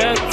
Check